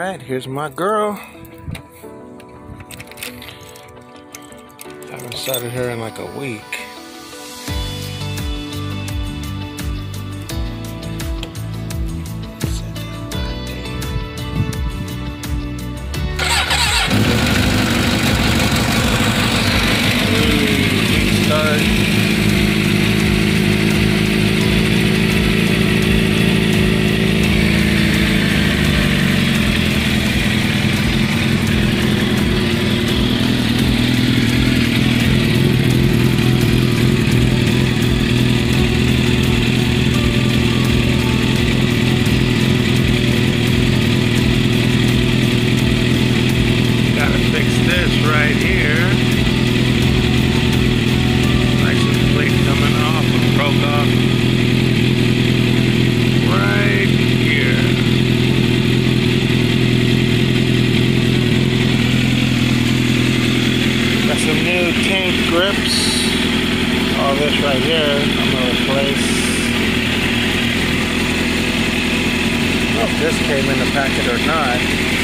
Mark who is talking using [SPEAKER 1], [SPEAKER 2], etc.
[SPEAKER 1] Alright, here's my girl. I Haven't started her in like a week. Right here. License plate coming off and broke off right here. Got some new tank grips. All this right here I'm gonna replace. I don't know if this came in the packet or not. This.